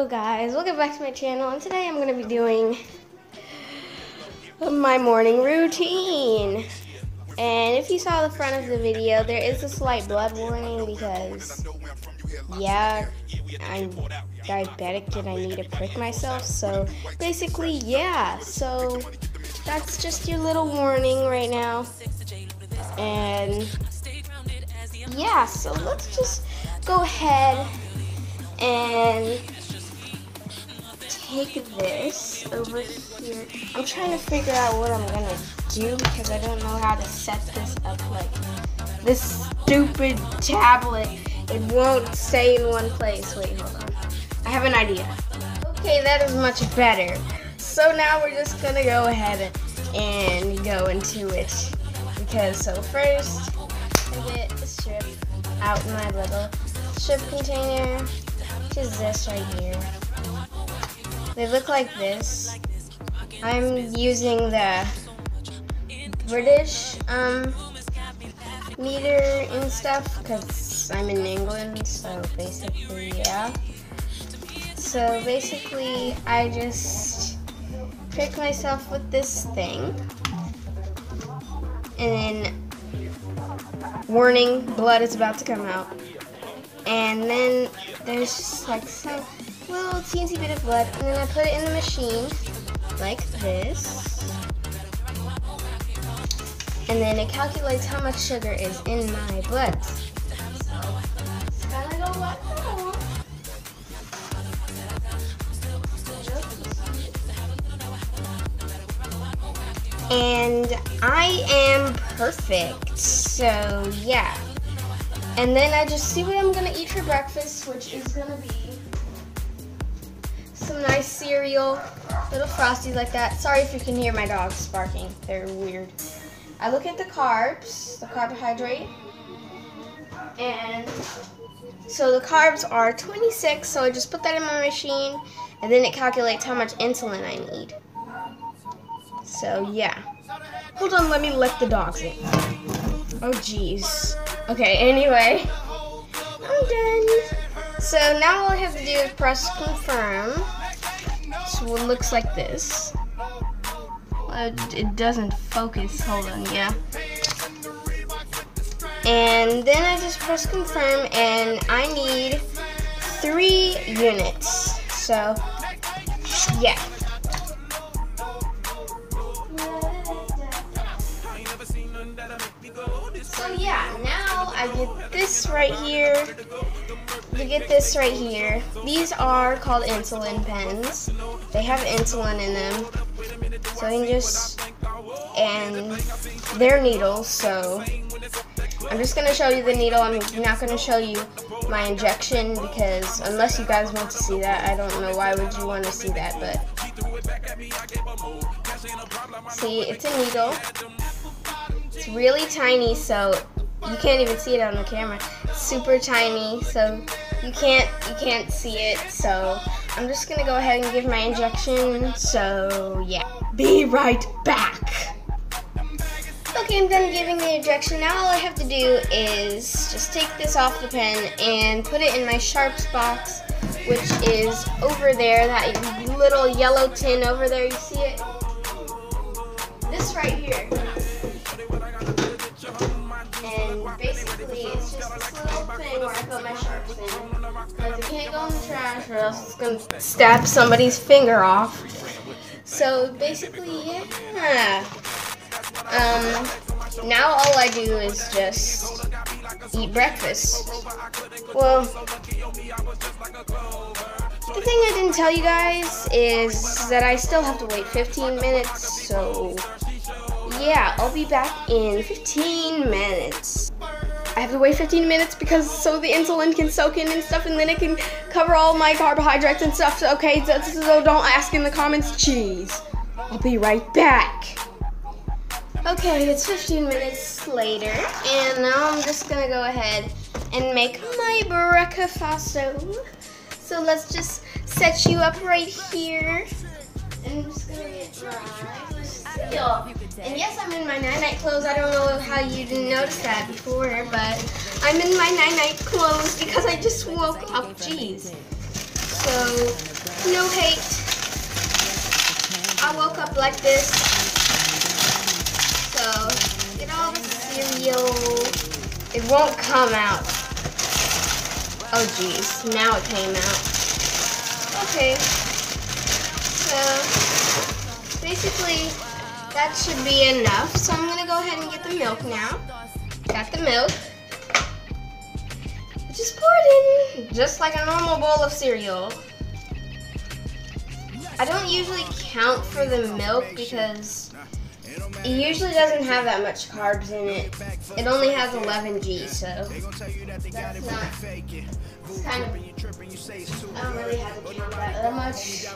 Hello guys, welcome back to my channel and today I'm going to be doing my morning routine. And if you saw the front of the video, there is a slight blood warning because, yeah, I'm diabetic and I need to prick myself. So basically, yeah, so that's just your little warning right now. And yeah, so let's just go ahead and take this over here. I'm trying to figure out what I'm gonna do because I don't know how to set this up like this stupid tablet. It won't stay in one place. Wait, hold on. I have an idea. Okay, that is much better. So now we're just gonna go ahead and go into it. Because so first, I get the strip out my little strip container which is this right here. They look like this. I'm using the British um, meter and stuff because I'm in England, so basically, yeah. So basically, I just prick myself with this thing. And then, warning, blood is about to come out. And then there's just like some little teensy bit of blood. And then I put it in the machine like this. And then it calculates how much sugar is in my blood. And I am perfect. So yeah. And then I just see what I'm gonna eat for breakfast, which is gonna be some nice cereal, little frosties like that. Sorry if you can hear my dogs barking, they're weird. I look at the carbs, the carbohydrate, and so the carbs are 26, so I just put that in my machine, and then it calculates how much insulin I need. So yeah. Hold on, let me let the dogs in. Oh jeez. Okay, anyway, I'm done. So now all I have to do is press confirm. It looks like this. It doesn't focus, hold on, yeah. And then I just press confirm and I need three units. So, yeah. So yeah, now I get this right here. You get this right here. These are called insulin pens. They have insulin in them. So you can just, and they're needles, so I'm just going to show you the needle. I'm not going to show you my injection because unless you guys want to see that, I don't know why would you want to see that, but see, it's a needle. It's really tiny, so you can't even see it on the camera. Super tiny, so you can't you can't see it. So I'm just gonna go ahead and give my injection. So yeah, be right back. Okay, I'm done giving the injection. Now all I have to do is just take this off the pen and put it in my sharps box, which is over there. That little yellow tin over there. You see it? This right here. And basically, it's just this little thing where I put my. Because it can't go in the trash or else it's going to stab somebody's finger off. So basically, yeah. Um, now all I do is just eat breakfast. Well, the thing I didn't tell you guys is that I still have to wait 15 minutes, so yeah, I'll be back in 15 minutes. I have to wait 15 minutes because so the insulin can soak in and stuff and then it can cover all my carbohydrates and stuff. So, okay, so, so don't ask in the comments, cheese. I'll be right back. Okay, it's 15 minutes later and now I'm just gonna go ahead and make my breakfast. So let's just set you up right here. And I'm just gonna get dry. And yes, I'm in my night-night clothes. I don't know how you didn't notice that before, but I'm in my night-night clothes because I just woke up. Jeez. so no hate. I woke up like this. So get all the cereal. It won't come out. Oh geez, now it came out. Okay. So basically that should be enough. So I'm gonna go ahead and get the milk now. Got the milk. Just pour it in, just like a normal bowl of cereal. I don't usually count for the milk because it usually doesn't have that much carbs in it. It only has 11 G, so that's not, it's kind of, I don't really have to count that much.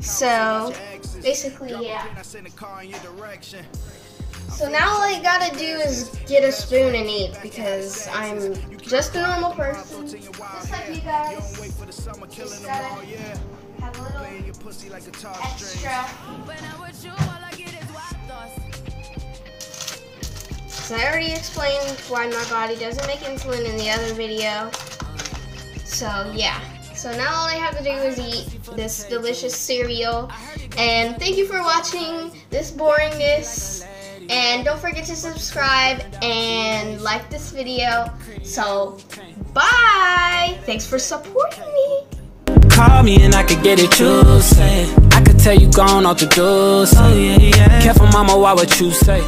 So, basically, yeah. So now all I gotta do is get a spoon and eat because I'm just a normal person, just like you guys. Just gotta have a little extra. So I already explained why my body doesn't make insulin in the other video. So yeah. So now all I have to do is eat this delicious cereal. And thank you for watching this boringness. And don't forget to subscribe and like this video. So, bye! Thanks for supporting me. Call me and I could get it, you say. I could tell you gone off the door. Oh, yeah, yeah. Careful, mama, why what you say?